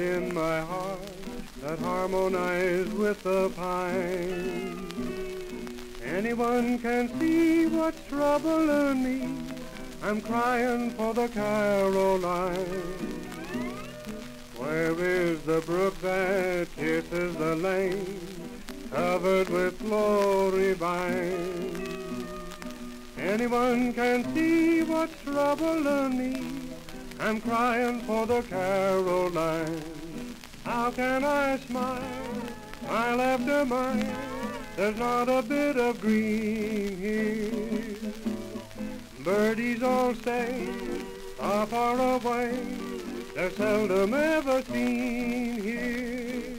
in my heart that harmonized with the pine. Anyone can see what's troubling me. I'm crying for the Carolines. Where is the brook that kisses the lane, covered with glory vine? Anyone can see what's troubling me. I'm crying for the Carolines. How can I smile, smile after mine? There's not a bit of green here. Birdies all say, are far away. They're seldom ever seen here.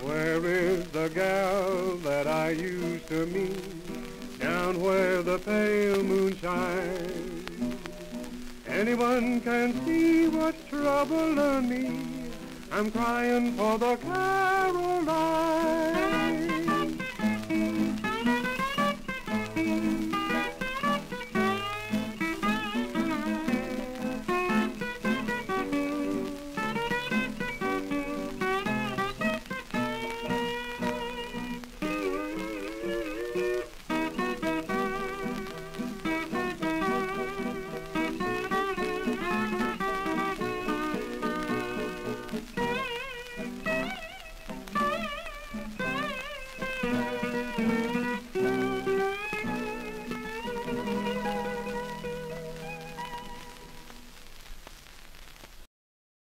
Where is the gal that I used to meet down where the pale moon shines? Anyone can see what's troubling me. I'm crying for the Carolines.